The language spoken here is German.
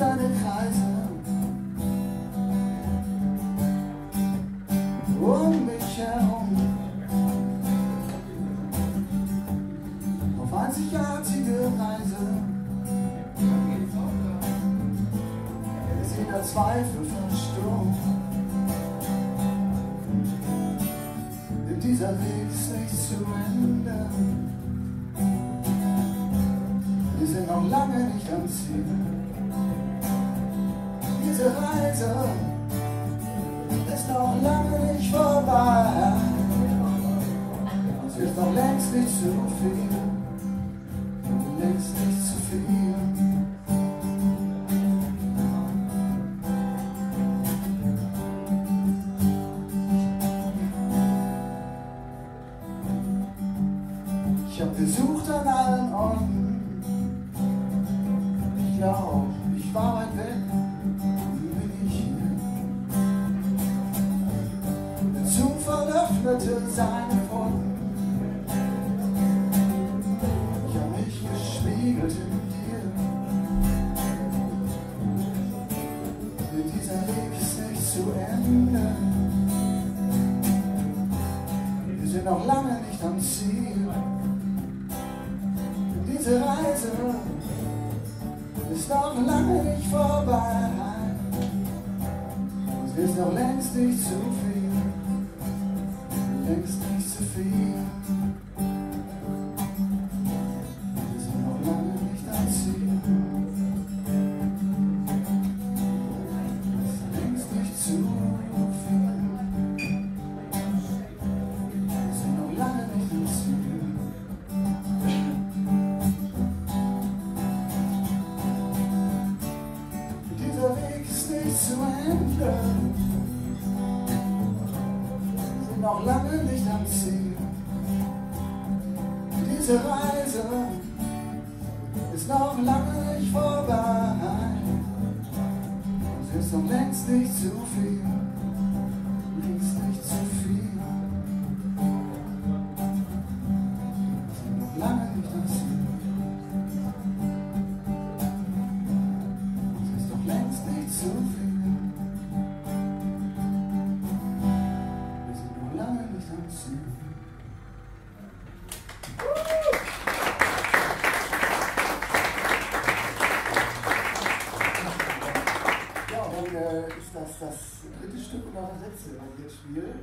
deine Kreise um mich herum. Auf einzigartige Reise. Ist jeder Zweifel verstummt. Denn dieser Weg ist nicht zu Ende. Wir sind noch lange nicht am Ziel. Reise ist noch lange nicht vorbei. Es ist noch längst nicht zu viel. Längst nicht zu viel. Ich hab gesucht an allen Orten. Ich glaub, öffnete seine Pforten. Ich hab mich gespiegelt in dir. Denn dieser Weg ist nicht zu Ende. Wir sind noch lange nicht am Ziel. Diese Reise ist noch lange nicht vorbei. Es ist noch längst nicht zu viel, längst nicht zu viel. Wir sind noch lange nicht am Ziel. Längst nicht zu viel. Wir sind noch lange nicht am Ziel. Dieser Weg ist nicht zu Ende. Noch lange nicht am Ziel. Diese Reise ist noch lange nicht vorbei. Es ist noch längst nicht zu viel. Dritte Stück oder das letzte, was ich jetzt spiele.